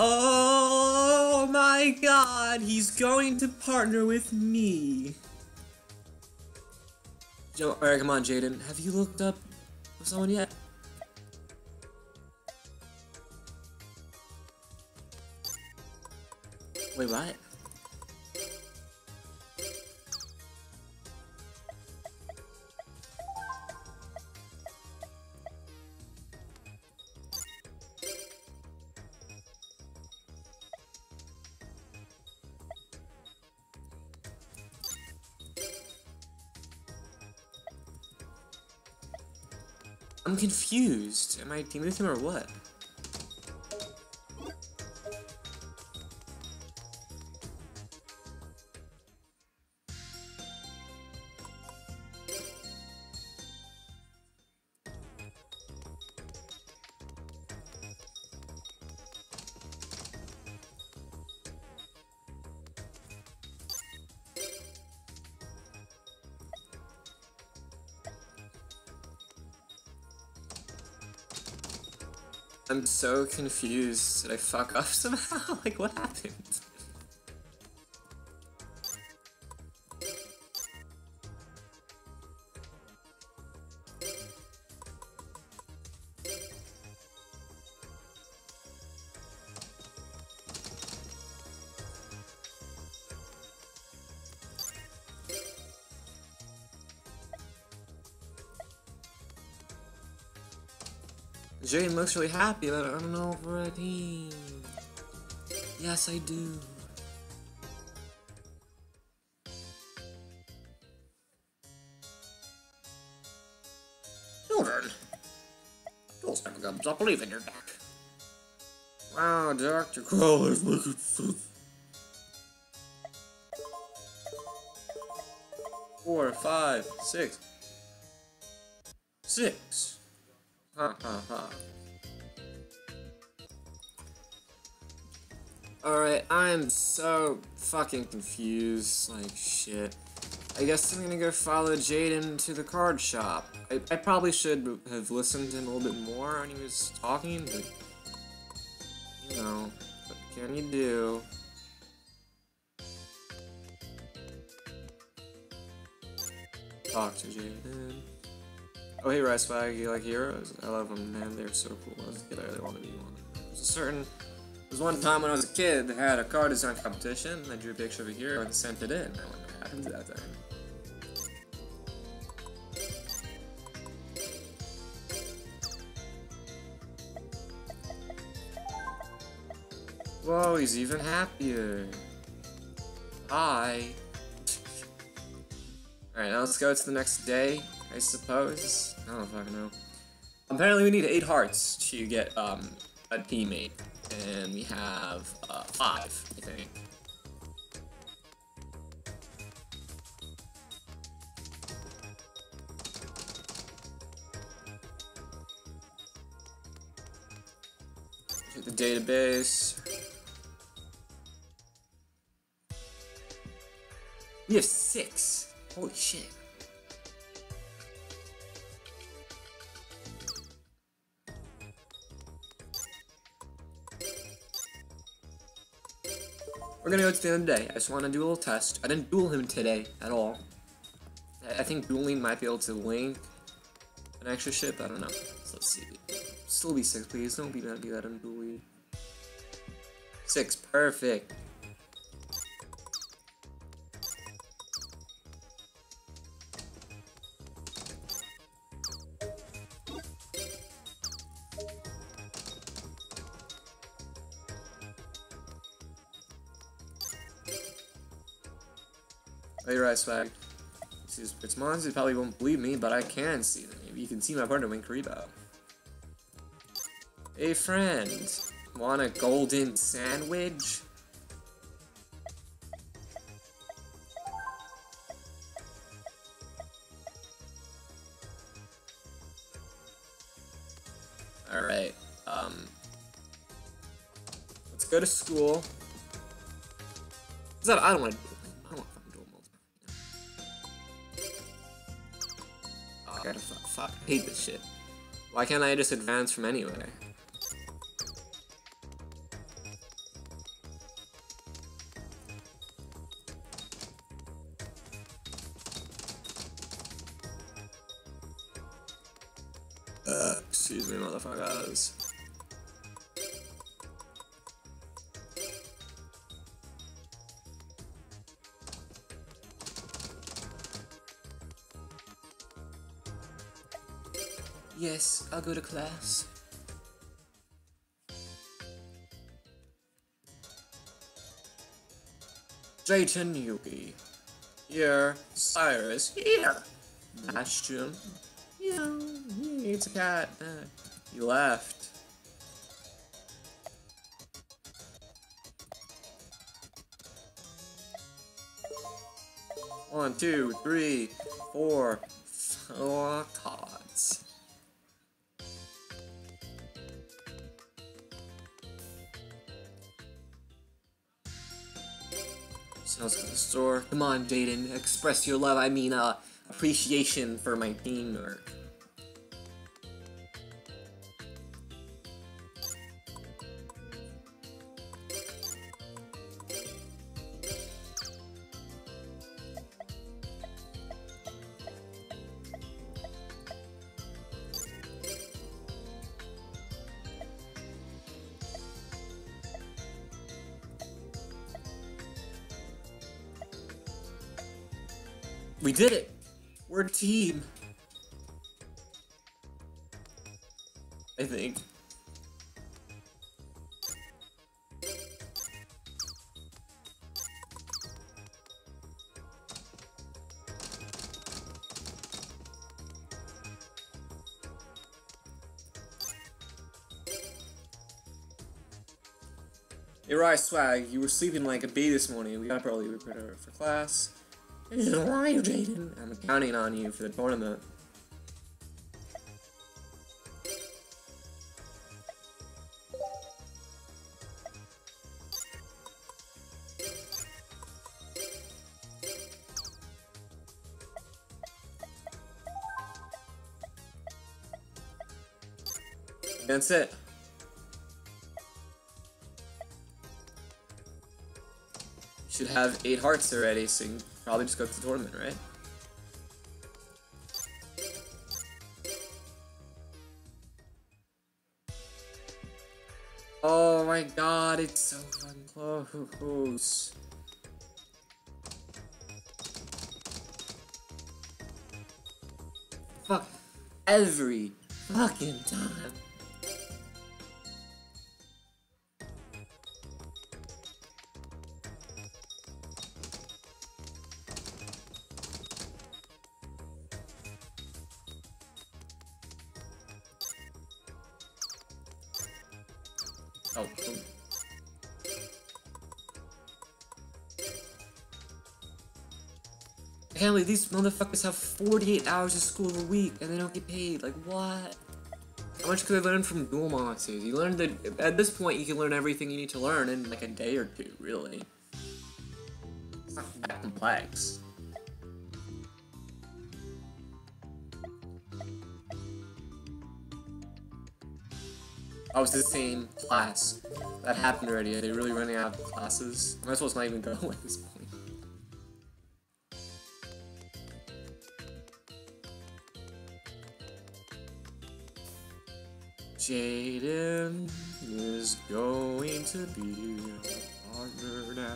Oh my god, he's going to partner with me. Alright, come on, Jaden. Have you looked up someone yet? Wait, what? I'm confused. Am I teaming with him or what? I'm so confused. Did I fuck up somehow? like, what happened? Jane looks really happy, but I don't know if we're a team. Yes, I do. Children, Jules never comes up believe in your back. Wow, Dr. Crowler's looking so... Four, five, six. Six. Ha ha ha. Alright, I'm so fucking confused. Like, shit. I guess I'm gonna go follow Jaden to the card shop. I, I probably should have listened to him a little bit more when he was talking, but... You know, what can you do? Talk to Jaden. Oh, hey, Ryswag, you like heroes? I love them, man. They're so cool. As a kid, I really wanted to be one. There's a certain. There's one time when I was a kid, they had a car design competition. I drew a picture of a hero and sent it in. I wonder what happened to that time. Whoa, he's even happier. Hi. Alright, now let's go to the next day. I suppose. I don't fucking know. Apparently we need 8 hearts to get um, a teammate. And we have uh, 5, I think. Check the database. We have 6. Holy shit. We're gonna go to the end of the day. I just want to do a little test. I didn't duel him today at all. I, I think dueling might be able to link an extra ship. I don't know. So let's see. Still be six, please. Don't be that be that unduely. Six, perfect. You're right, Swag. It's, it's monsters probably won't believe me, but I can see them. You can see my partner Winged Kuriboh. Hey friend, want a golden sandwich? Alright, um... Let's go to school. I don't want That sucks. I hate this shit. Why can't I just advance from anywhere? Uh, excuse me, motherfuckers. Yes, I'll go to class. Jaden Yuki. Here. Syrus. Here. Bastion. Yeah, he needs a cat. Uh, he left. One, two, three, four, four So let's to the store. Come on, Jaden. Express your love. I mean, uh, appreciation for my teamwork. We did it! We're a team! I think. Hey, Ryswag, you were sleeping like a bee this morning. We got probably prepare for class. Where are you, Jaden? I'm counting on you for the tournament. That's it. should have eight hearts already, so you can probably just go to the tournament, right? Oh my god, it's so fucking close. Fuck. Every fucking time. Oh, cool. These motherfuckers have 48 hours of school a week and they don't get paid. Like, what? How much could I learn from duel Monsters? You learn that, at this point, you can learn everything you need to learn in like a day or two, really. It's not that complex. I was the same class. That happened already. Are they really running out of classes? Might as well not even go at this point. Jaden is going to be a partner now.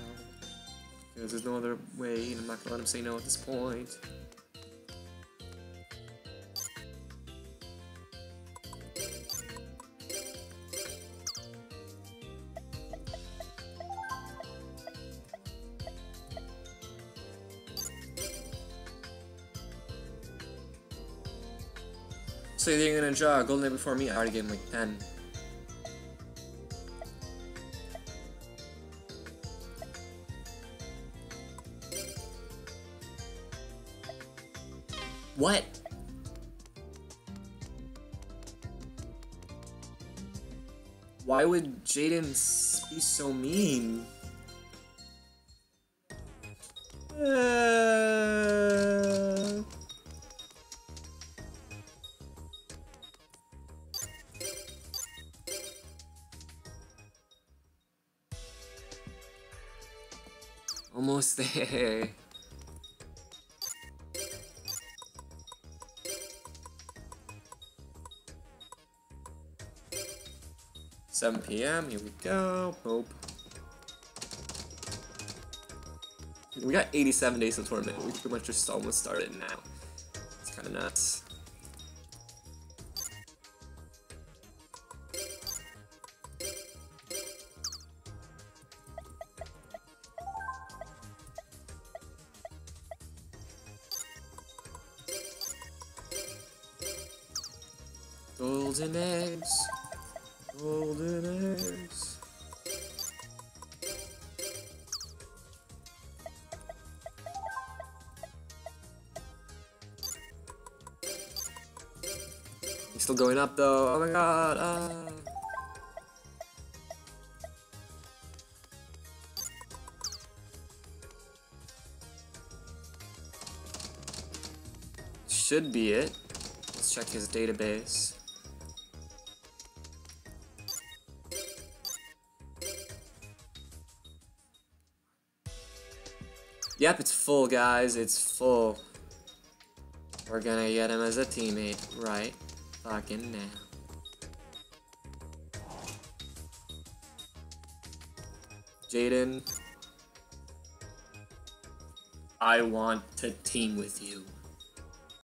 Because there's no other way, and I'm not gonna let him say no at this point. You're gonna draw a golden before me? I already gave him like 10. What? Why would Jaden be so mean? Uh... almost there. Seven PM, here we go. Hope. We got 87 days of tournament. We pretty much just almost started now. It's kind of nuts. Golden eggs. Golden eggs. He's still going up though. Oh my god. Ah. Should be it. Let's check his database. Yep, it's full, guys. It's full. We're gonna get him as a teammate right fucking now. Jaden, I want to team with you.